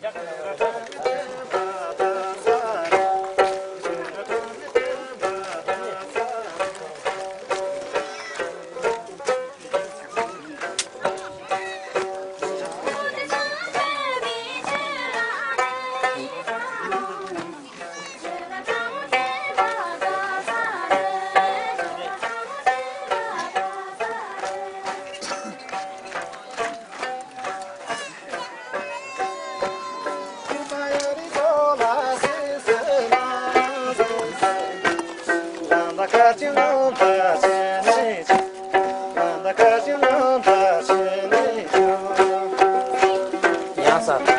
Ya. Yasa.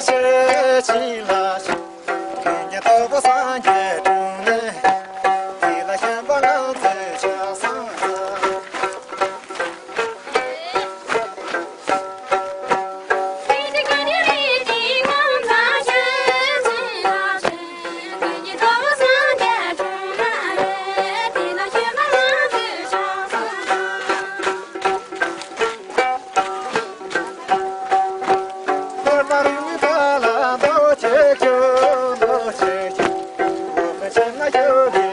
些起了。那就